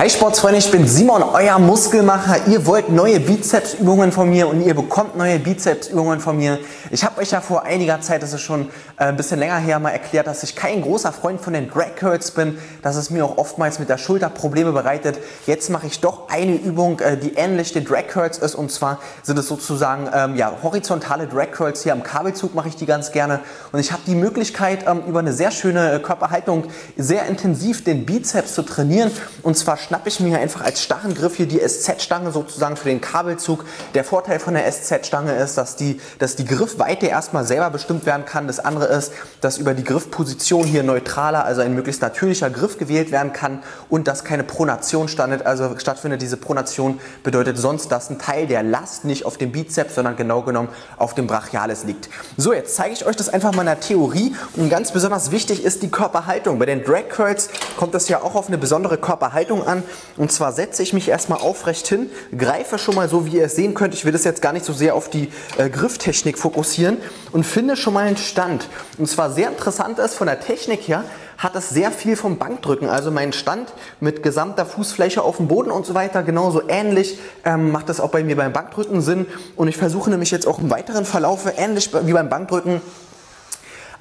Hi Sportsfreunde, ich bin Simon, euer Muskelmacher. Ihr wollt neue Bizepsübungen von mir und ihr bekommt neue Bizepsübungen von mir. Ich habe euch ja vor einiger Zeit, das ist schon äh, ein bisschen länger her, mal erklärt, dass ich kein großer Freund von den Drag Curls bin, dass es mir auch oftmals mit der Schulter Probleme bereitet. Jetzt mache ich doch eine Übung, äh, die ähnlich den Drag Curls ist und zwar sind es sozusagen ähm, ja, horizontale Drag Curls. Hier am Kabelzug mache ich die ganz gerne und ich habe die Möglichkeit, ähm, über eine sehr schöne äh, Körperhaltung sehr intensiv den Bizeps zu trainieren und zwar schnappe ich mir einfach als starren Griff hier die SZ-Stange sozusagen für den Kabelzug. Der Vorteil von der SZ-Stange ist, dass die, dass die Griffweite erstmal selber bestimmt werden kann. Das andere ist, dass über die Griffposition hier neutraler, also ein möglichst natürlicher Griff gewählt werden kann und dass keine Pronation standet, also stattfindet. Diese Pronation bedeutet sonst, dass ein Teil der Last nicht auf dem Bizeps, sondern genau genommen auf dem Brachialis liegt. So, jetzt zeige ich euch das einfach mal in der Theorie und ganz besonders wichtig ist die Körperhaltung. Bei den Drag Curls kommt das ja auch auf eine besondere Körperhaltung an. Und zwar setze ich mich erstmal aufrecht hin, greife schon mal so, wie ihr es sehen könnt. Ich will das jetzt gar nicht so sehr auf die äh, Grifftechnik fokussieren und finde schon mal einen Stand. Und zwar sehr interessant ist von der Technik her, hat es sehr viel vom Bankdrücken. Also mein Stand mit gesamter Fußfläche auf dem Boden und so weiter, genauso ähnlich ähm, macht das auch bei mir beim Bankdrücken Sinn. Und ich versuche nämlich jetzt auch im weiteren Verlauf, ähnlich wie beim Bankdrücken,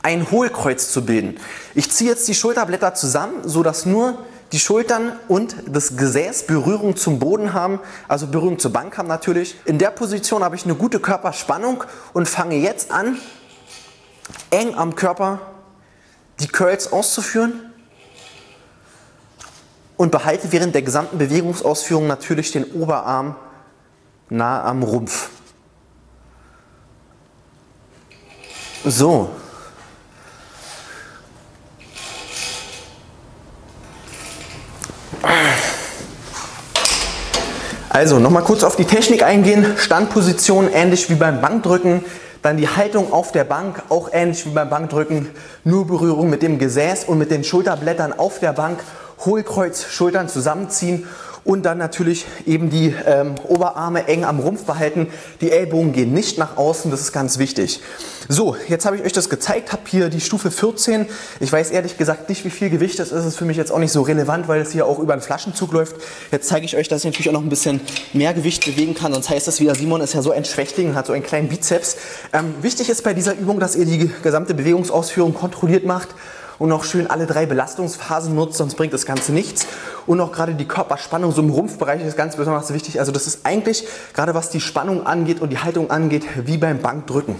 ein Hohlkreuz zu bilden. Ich ziehe jetzt die Schulterblätter zusammen, sodass nur die Schultern und das Gesäß Berührung zum Boden haben, also Berührung zur Bank haben natürlich. In der Position habe ich eine gute Körperspannung und fange jetzt an, eng am Körper die Curls auszuführen und behalte während der gesamten Bewegungsausführung natürlich den Oberarm nah am Rumpf. So, Also nochmal kurz auf die Technik eingehen. Standposition ähnlich wie beim Bankdrücken. Dann die Haltung auf der Bank, auch ähnlich wie beim Bankdrücken. Nur Berührung mit dem Gesäß und mit den Schulterblättern auf der Bank. Hohlkreuz, Schultern zusammenziehen und dann natürlich eben die ähm, Oberarme eng am Rumpf behalten. Die Ellbogen gehen nicht nach außen, das ist ganz wichtig. So, jetzt habe ich euch das gezeigt, habe hier die Stufe 14. Ich weiß ehrlich gesagt nicht, wie viel Gewicht das ist. Das ist für mich jetzt auch nicht so relevant, weil es hier auch über einen Flaschenzug läuft. Jetzt zeige ich euch, dass ich natürlich auch noch ein bisschen mehr Gewicht bewegen kann. Sonst heißt das wieder, Simon ist ja so ein Schwächling und hat so einen kleinen Bizeps. Ähm, wichtig ist bei dieser Übung, dass ihr die gesamte Bewegungsausführung kontrolliert macht und noch schön alle drei Belastungsphasen nutzt, sonst bringt das Ganze nichts. Und auch gerade die Körperspannung so im Rumpfbereich ist ganz besonders wichtig. Also das ist eigentlich gerade was die Spannung angeht und die Haltung angeht, wie beim Bankdrücken.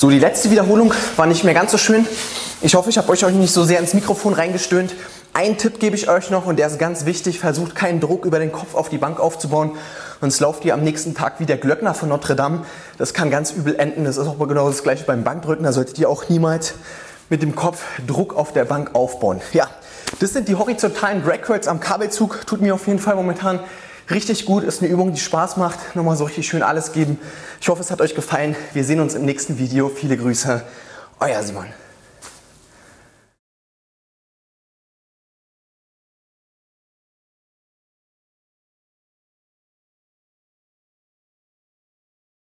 So, die letzte Wiederholung war nicht mehr ganz so schön. Ich hoffe, ich habe euch nicht so sehr ins Mikrofon reingestöhnt. Ein Tipp gebe ich euch noch und der ist ganz wichtig. Versucht keinen Druck über den Kopf auf die Bank aufzubauen. Sonst lauft ihr am nächsten Tag wie der Glöckner von Notre Dame. Das kann ganz übel enden. Das ist auch genau das gleiche beim Bankdrücken. Da solltet ihr auch niemals mit dem Kopf Druck auf der Bank aufbauen. Ja, das sind die horizontalen Drag Curls am Kabelzug. Tut mir auf jeden Fall momentan Richtig gut, ist eine Übung, die Spaß macht. Nochmal so richtig schön alles geben. Ich hoffe, es hat euch gefallen. Wir sehen uns im nächsten Video. Viele Grüße, euer Simon.